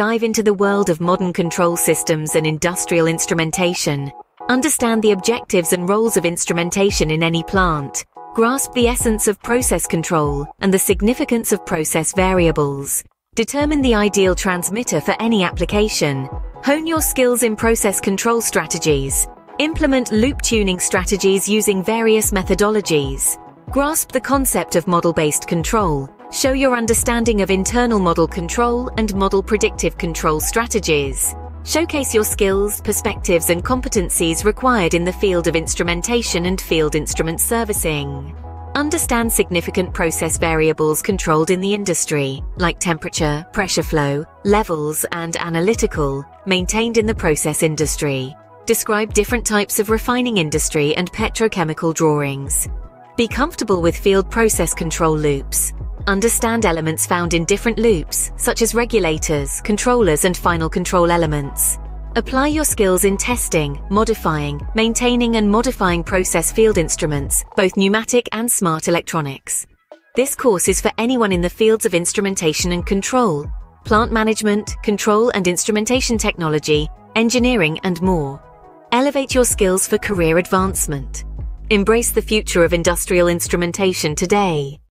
Dive into the world of modern control systems and industrial instrumentation. Understand the objectives and roles of instrumentation in any plant. Grasp the essence of process control and the significance of process variables. Determine the ideal transmitter for any application. Hone your skills in process control strategies. Implement loop tuning strategies using various methodologies. Grasp the concept of model-based control. Show your understanding of internal model control and model predictive control strategies. Showcase your skills, perspectives and competencies required in the field of instrumentation and field instrument servicing. Understand significant process variables controlled in the industry, like temperature, pressure flow, levels, and analytical, maintained in the process industry. Describe different types of refining industry and petrochemical drawings. Be comfortable with field process control loops. Understand elements found in different loops, such as regulators, controllers, and final control elements. Apply your skills in testing, modifying, maintaining and modifying process field instruments, both pneumatic and smart electronics. This course is for anyone in the fields of instrumentation and control, plant management, control and instrumentation technology, engineering and more. Elevate your skills for career advancement. Embrace the future of industrial instrumentation today.